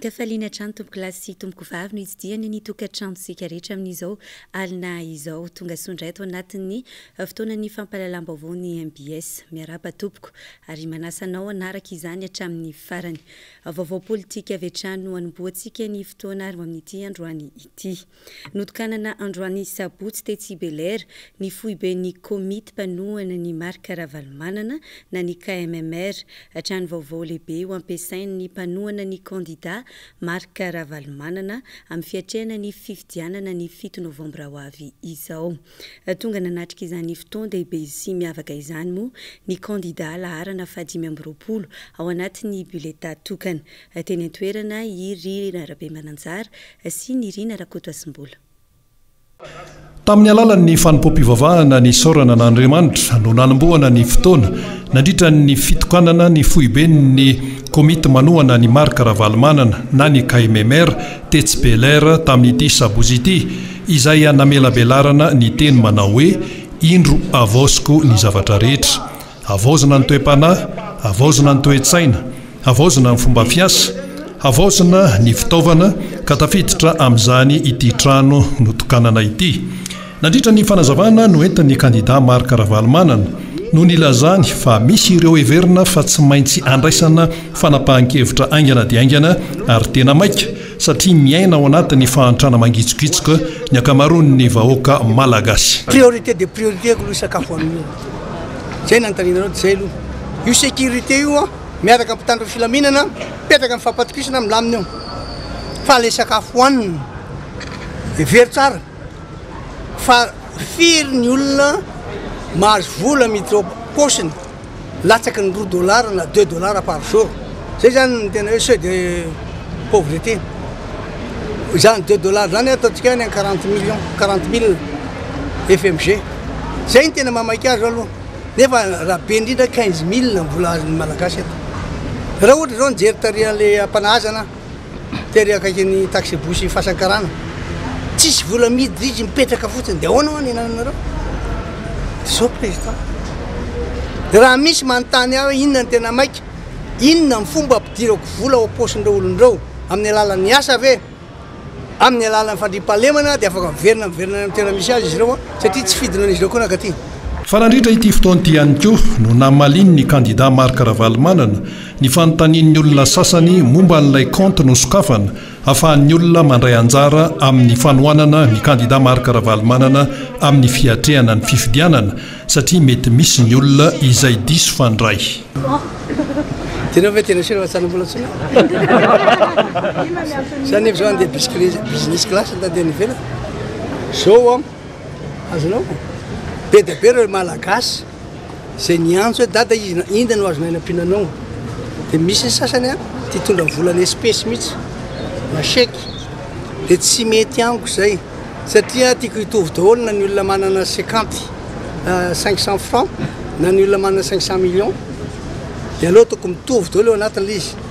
Ankafaliana hatrany tompoko lahy sy tompoko vavy no itsidihany ny tokantranontsika rehetra amin'izao alina izao. Tonga soa indray ato anatin'ny fotoanan'ny fampahalalam-baovao ny mbs. Miarahaba tompoko ary manasa anao hanaraka izany hatramin'ny farany. Vaovao politika avy hatrany no hanombohantsika ny fotoana arvo amin'ity androany ity. Notokanana androany sabotsy tetsy Bel'Air ny foiben'ny Komity mpanohana an'i Marc Ravalomanana na ny KMMR, trano vaovao lehibe ho ampiasain'ny mpanohana ny kandida Marc Ravalomanana amin'ny fiatrehana ny fifidianana ny fito novambra ho avy izao. Tonga nanatrika izany fotoan-dehibe sy miavaka izany moa ny kandidà laharana fahadimy amby roapolo ao anatin'ny biletà tokana. Teny an-toerana i Rina Rabemananjara sy Nirina Rakotoasimbola. Tamin'ny alalan'ny fanompoam-pivavahana nisaorana an'Andriamanitra no nanombohana ny fotoana, nandritra ny fitokanana ny foiben'ny komity manohana an'i Marc Ravalomanana na ny KMMR tetsy Bel Air tamin'ity sabozy ity. Izay namelabelarana ny teny manao hoe, Indro avaoziko ny zavatra rehetra. Havaozina ny toe-panahy, havaozina ny toe-tsaina, havaozina ny fomba fiasa, havaozina ny fitaovana, ka tafiditra amin'izany ity trano notokanana ity. Nandritra ny fanazavana noentin'ny kandidà Marc Ravalomanana no nilazany fa misy ireo heverina fa tsy maintsy andraisana fanapahan-kevitra haingana dia haingana ary tena maika, satria miaina ao anatin'ny fahantrana mangitsokitsoka ny ankamaroan'ny vahoaka Malagasy. Priorité dia priorité ko aloha sakafo hoan'ny olona. Zay nanontaniana anao dia zay aloha. Io sécurité io an, miaraka amin'ny mpitandro ny filaminana mipetraka amin'ny fampatokisana milamina eo. Fa ilay sakafo hoanina, hevero tsara fa firy ny olona mahazo vola miditra ao am-paosiny. latsaky ny roa dollars na deux dollars par jour, zay zany ny tena hoe seuil de pauvreté, izany deux dollars zany ataontsika any amin'ny quarante millions, quarante mille FMG, zay ny tena mahamaika azy aloha, nefa raha be indrindra quinze mille ny vola azon'ny Malagasy eto, raha ohatra izao nijery tary an'ilay am-panahazana aho. tery akaikin'ny taxi-bus Fasankarana, tsisy vola miditra izy mipetraka fotsiny dia ahoana hoa ny anananareo? Dia zao président, dia raha misy manontany ahy hoe inona ny tena maika, inona ny fomba hampidirako vola ao am-paosin'ireo olon'ireo, amin'ny alalan'ny asa ve, amin'ny alalan'ny fandriampahalemana dia afaka miverina miverina any amin'ny toerana misy azy izy ireo hoa satria tsy fidina an'izy ireo koa nankaty. Fa nandritra ity fotoana ity ihany koa no namalian'ny kandida Marc Ravalomanana Ny fanontanian'ny olona sasany momba an'ilay kaonty nosokafana hahafahan'ny olona mandray anjara amin'ny fanohanana ny kandida Marc Ravalomanana amin'ny fiatrehana ny fifidianana satria mety misy ny olona izay diso fandray. Zay niantso hoe dada izy na inda no azonay nampiananao de misy ny sasany an tia hitondra vola any espesy mitsy na chèque de tsy mety amiko zay satria tiako hitovy daholo na ny olona manana cinquante cinq cent franc na ny olona manana cinq cent millions de aleo tokony mitovy daholo eo anatiny le izy.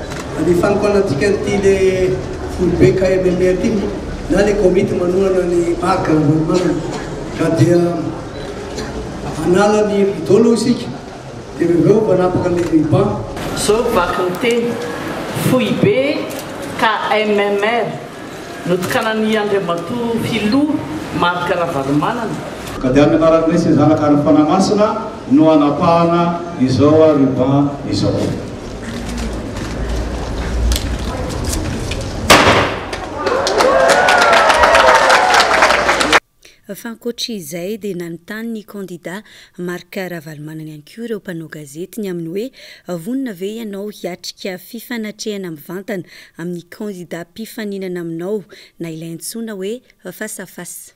Alefaniko anantika an'ity le foibe KMMA ity na le komity manohana ny Parc Ravalomanana ka dia hanala ny rideau aloha isika dia avy eo manapaka le ruban. Zao vaky ny teny, foibe KMMR notokanan'i Andriamatoa Filoha Marc Ravalomanana. Ka dia amin'ny anaran'ny Rese zanaka ary ny Fanahy Masina no hanapahana izao ruban izao. Fa ankoatra izay dia nanontany ny kandida Marc Ravalomanana ihany koa ireo mpanao gazety ny amin'ny hoe vonona ve ianao hiatrika fifanatrehana mivantana amin'ny kandida mpifaninana aminao na ilay antsoina hoe face à face.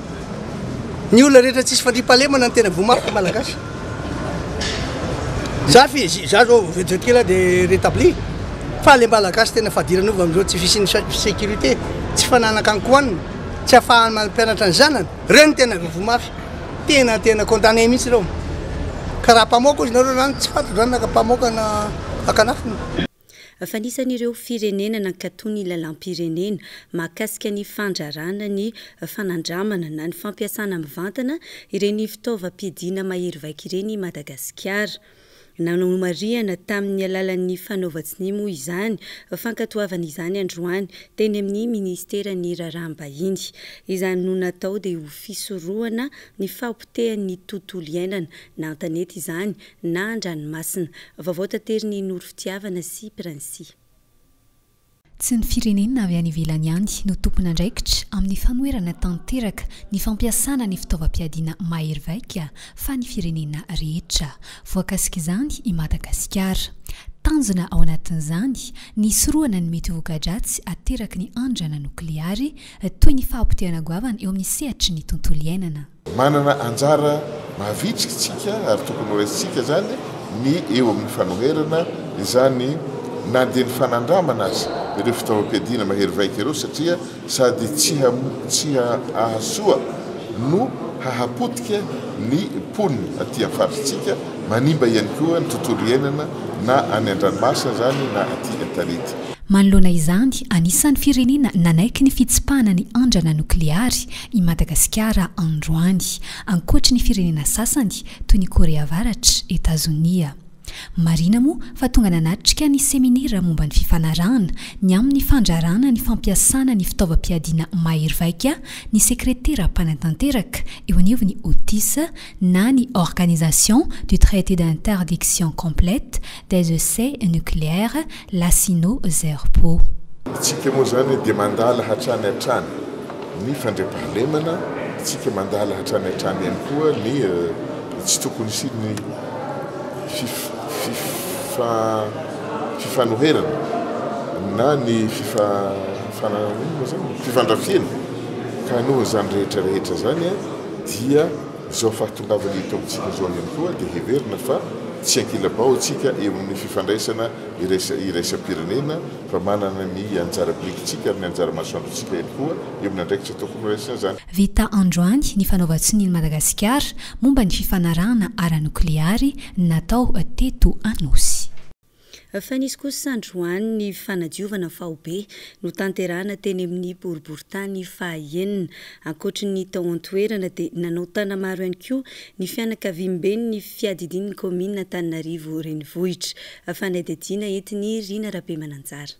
Ny olona rehetra tsisy fandriampahalemana no tena voa mafy ny Malagasy. Za fi za zao vetivety kely aho de retabli fa le Malagasy tena fadirana ova amzao tsy fisian'ny securite, tsy fananakan-kohanina, tsy afahany mampianatra ny zanany, reo no tena voa mafy, tena tena condamne mihitsy reo, ka raha mpamoaka ozy nareo zany tsy fantatro zany na ka mpamoaka na akan'afo no. Fanisan'ireo firenena nankatò ny lalam-pirenena mahakasika ny fandraràna ny fanandramana na ny fampiasàna mivantana ireny fitaovam-piadiana mahery vaika ireny i Madagasikara. Nanomarihana tamin'ny alalan'ny fanaovan-tsonia moa izany fankatoavana izany androany teny amin'ny Ministeran'ny Raharaham-bahiny. Izany no natao dia ho fisorohana ny fahapotehan'ny tontolo iainana na an-tanety izany na an-dranomasina. Vaovao taterin'i Noro Fitiavana sy Princey. Tsy ny firenena avy any ivelany ihany no tompon'andraikitra amin'ny fanoherana tanteraka ny fampiasana ny fitaovam-piadiana mahery vaika fa ny firenena rehetra. Voakasik'izany i Madagasikara. Tanjona ao anatin'izany ny hisorohana ny mety voka-dratsy ateraky ny andrana nokleary, toy ny fahapotehana goavana eo amin'ny sehatry ny tontolo iainana. Manana anjara mavitrika isika ary tokony horaisintsika izany ny eo amin'ny fanoherana izany na dia ny fanandramana aza ireo fitaovam-piadiana mahery vaika ireo satria sady tsy hahasoa no hahapotika ny mponina aty amin'ny faritritsika, manimba ihany koa ny tontolo iainana na any an-dranomasina izany na aty an-tanety. Manoloana izany, anisan'ny firenena nanaiky ny fitsipahana ny andrana nokleary I Madagasikara androany, ankoatry ny firenena sasany toy ny Korea Avaratra, Etazonia. Marihina moa fa tonga nanatrika ny seminera momba ny fifanarahana ny amin'ny fandraràna ny fampiasàna ny fitaovam-piadiana mahery vaika ny sekretera mpanatanteraka eo anivon'ny OTIS na ny Organisation du Traité d'Interdiction Complète des Essais Nucléaires Lasino Zerpo. Tsika moa izany dia mandala hatrany hatrany ny fandriampahalemana, tsika mandala hatrany hatrany ihany koa ny tsy tokony hisian'ny fifanoherana na ny fifandrafiana ka noho izany rehetra rehetra izany dia Izao fahatongavany eto amintsika izao ihany koa dia heverina fa tsy ankilabao isika eo amin'ny fifandraisana iraisam-pirenena fa manana ny anjara birikintsika ary ny anjara masoandrontsika ihany koa eo amin'ny andraikitra tokony horaisina izany. Vita androany ny fanaovan-tsonin'i Madagasikara momba ny fifanarahana ara-nokleary natao teto Anosy. Fa nisy kosa androany ny fanadiovana faobe notanterahina teny amin'ny boriborintany fahaenina. Ankoatry ny tao an-toerana dia nanao tana-maro ihany koa ny fianakaviamben'ny fiadidian'ny kaominina Antananarivo Renivohitra. Fanadihadiana entin'i Rina Rabemananjara.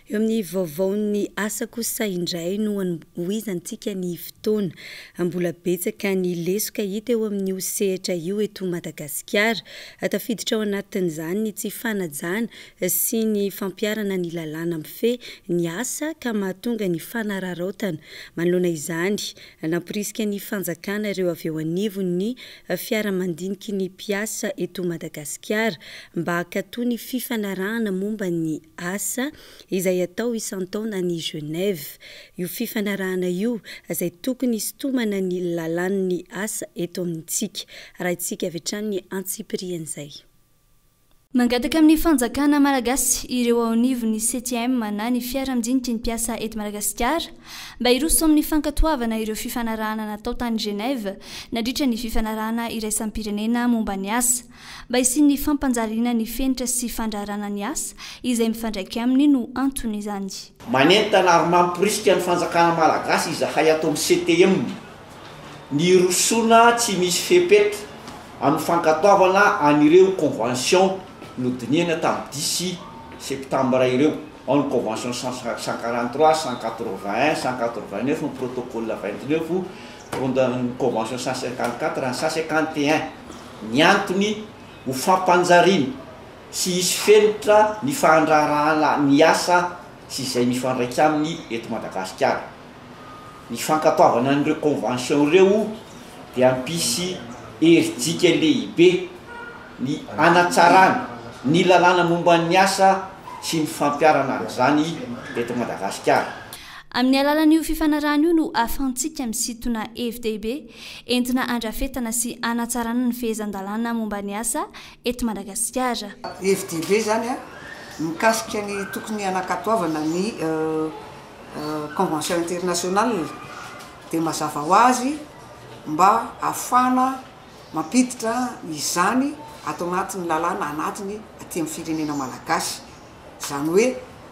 Eo amin'ny vaovaon'ny asa kosa indray no hanohizantsika ny fotoana. Mbola betsaka ny lesoka hita eo amin'io sehatra io eto Madagasikara. Tafiditra ao anatin'izany ny tsy fanajana sy ny fampiharana ny lalàna mifehy ny asa ka mahatonga ny fanararaotana. Manoloana izany, namporisika ny fanjakana ireo avy eo anivon'ny fiaramandiniky ny mpiasa eto Madagasikara mba hakato ny fifanarahana momba ny Asa izay atao isan-taona any Genève. Io fifanarahana io izay tokony hisintomana ny lalàn'ny asa eto amintsika. Arahintsika avy hatrany ny antsipirihan'izay. Mangataka amin'ny fanjakana malagasy ireo ao anivon'ny CTM na ny fiaramdiniky ny mpiasa eto Madagasikara mba hiroso amin'ny fankatoavana ireo fifanarahana natao tany Genève nandritra ny fifanarahana iraisam-pirenena momba ny asa. Mba hisian'ny fampanjariana ny fenitra sy fandraharana ny asa izay mifandraika aminy no anton'izany. Manentana ary mamporisika ny fanjakana malagasy izahay ato amin'ny CTM ny hirosoana tsy misy fepetra amin'ny fankatoavana an'ireo convention nodinihana tamin'ny dix septembre ireo, ao ny convention cent quarante trois, cent quatre-vingt un, cent quatre-vingt neuf, ny protocole vingt neuf, Fondan'ny Convention cent cinquante quatre and cent cinquante et un ny antony ho fampanjariana sy hisy fenitra ny fahandraharahana ny asa sy izay mifandraika aminy eto Madagasikara. Ny fankatoavana an'ireo convention ireo dia hampisy herijika lehibe ny hanatsarana ny lalàna momba ny asa sy ny fampiharana an'izany eto Madagasikara. Amin'ny alalan'io fifanarahana io no ahafahantsika misintona hevi-dehibe entina handrafetana sy hanatsarana ny fehezan-dalàna momba ny asa eto Madagasikara. Hevi-dehibe izany mikasika ny tokony hanakatoavana ny Convention internationale dia mazava ho azy mba hahafahana mampiditra izany ato anatin'ny lalàna anatiny aty amin'ny firenena malagasy. Izany hoe,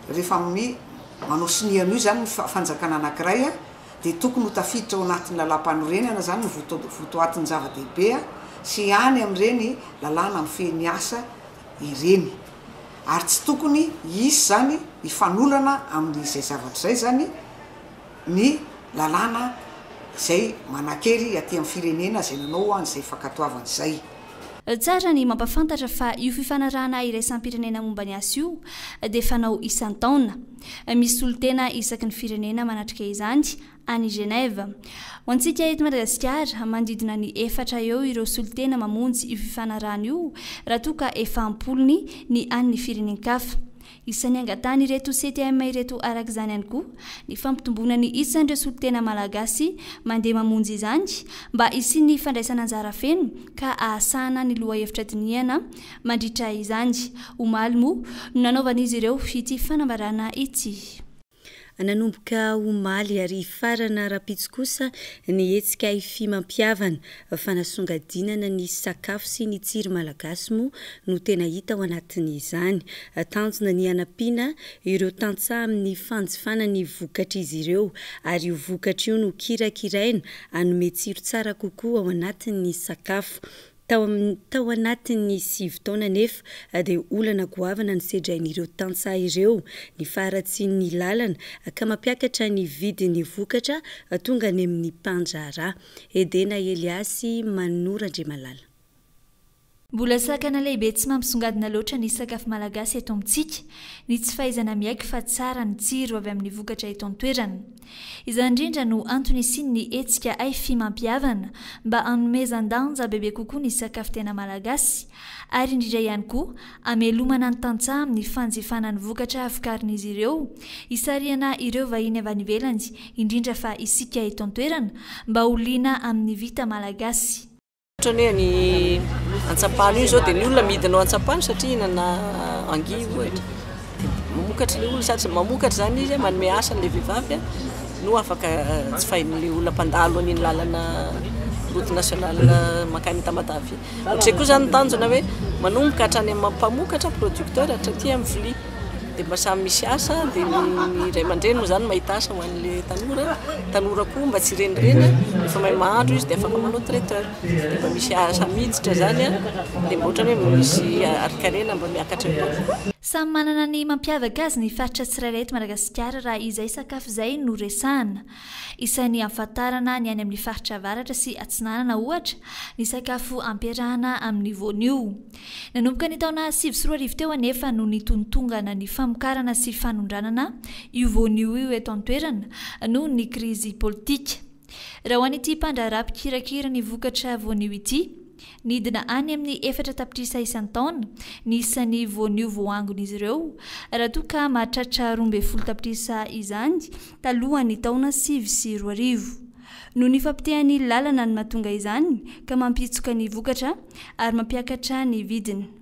rehefa amin'ny manao sonia an'io izany ny fanjakana anankiray dia tokony ho tafiditra ao anatin'ny lalàmpanorenana izany ny votoatin'ny zava-dehibe sy any amin'ireny lalàna mifehy ny asa ireny ary tsy tokony hisy izany hifanolana amin'izay zavatra izay izany ny lalàna izay manankery aty amin'ny firenena izay nanao an'izay fankatoavana izay. Tsara ny mampafantatra fa io fifanarahana iraisam-pirenena momba ny asa io dia fanao isan-taona. Misy solontena isaky ny firenena manatrika izany any Genève. Ho antsika eto Madagasikara, manodidina ny efatra eo ireo solontena mamonjy io fifanarahana io raha toa ka efa am-polony ny an'ny firenen-kafa. Isan'ny angatahan' ireto CTM ireto araka izany ihany koa ny fampitomboana ny isan'ireo solontena malagasy mandeha mamonjy izany mba hisian'ny fandraisana anjara feno ka hahasahana ny lohahevitra dinihana mandritra izany. Omaly moa no nanaovan'izy ireo ity fanambarana ity. Nanomboka omaly ary hifarana rahampitso kosa ny hetsika hifimampihavana. Fanasongadinana ny sakafo sy ny tsiro malagasy moa no tena hita ao anatin'izany. Tanjona ny hanampiana ireo tantsaha amin'ny fanjifana ny vokatr'izy ireo ary io vokatra io no kirakiraina hanome tsiro tsara kokoa ao anatin'ny sakafo. Tao amin'ny tao anatin'ny sivy taona anefa dia olana goavana no sedrain'ireo tantsaha ireo, ny faharatsian'ny lalana ka mampiakatra ny vidin'ny vokatra tonga any amin'ny mpandraharaha. Edena Eliasy, Manno Randriamalala. Mbola sakana lehibe tsy mampisongadina loatra ny sakafo malagasy eto amintsika, ny tsy fahaizana miaiky fa tsara ny tsiro avy amin'ny vokatra eto an-toerana. Izany indrindra no antony isian'ny hetsika Ayfi Mampihavana mba hanomezan-danja bebe kokoa ny sakafo tena malagasy ary indrindra ihany koa hamelomana ny tantsaha amin'ny fanjifana ny vokatra vokarin'izy ireo hisarihana ireo vahiny avy any ivelany indrindra fa isika eto an-toerana mba ho liana amin'ny vita malagasy. Ohatrany hoe any Antsapalo iny izao dia ny olona midina ao Antsapalo satria hihinana angihy ohatra. Mamokatra ilay olona sady mamokatra izany izy, manome asa an'ilay vehivavy no afaka jifain'ilay olona mpandalo an'iny lalana route nationale mankany Tamatave iny. Ohatr'izay koa izany ny tanjona hoe manomboka hatrany amin'ny mpamokatra, producteur, hatraty amin'ny vilia. dia mba samy misy asa dia ny ray aman-dreny moa izany mahita asa ho an'ilay tanora, ny tanora koa mba tsy renireny a, efa mahay mahandro izy dia afaka manao traiteur, dia mba misy asa miditra izany a, dia mba ohatrany hoe misy harin-karena mba miakatra eo koa. Samy manana ny mampiavaka azy ny faritra tsirairay eto Madagasikara raha izay sakafo izay no resahana. Isain'ny hahafantarana ny any amin'ny faritra avaratra sy atsinanana, ohatra, ny sakafo ampiarahana amin'ny voanio. Nanomboka ny taona sivy sy roa arivo teo anefa no nitontongana ny famokarana sy fanondranana io voanio io eto an-toerana noho ny krizy politika. Raha ho an'ity mpandraharaha mpikirakira ny vokatra voanio ity, Nidina any amin'ny efatra tapitrisa isan-taona ny isan'ny voanio voahangon'izy ireo, raha toa ka mahatratra roa ambin'ny folo tapitrisa izany talohan'ny taona sivy sy roa arivo. Noho ny fapotehan'ny lalana no mahatonga izany ka mampihitsoka ny vokatra ary mampiakatra ny vidiny.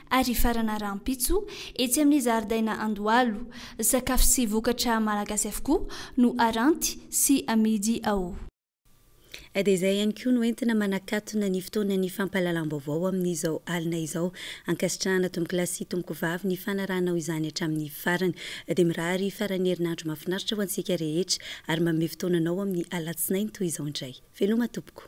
ary hifarana rahampitso etsy amin'ny zaridaina Andohalo. Sakafo sy vokatra malagasy avokoa no haranty sy hamidy ao. Dia izay ihany koa no entina manakatona ny fotoanan'ny fampahalalam-baovao amin'izao alina izao. Ankasitrahana tompokolahy sy tompokovavy ny fanarahanao izany hatramin'ny farany. Dia mirary faran'ny herinandro mahafinaritra ho antsika rehetra ary manome fotoana anao amin'ny alatsinainy toy izao indray. Veloma tompoko.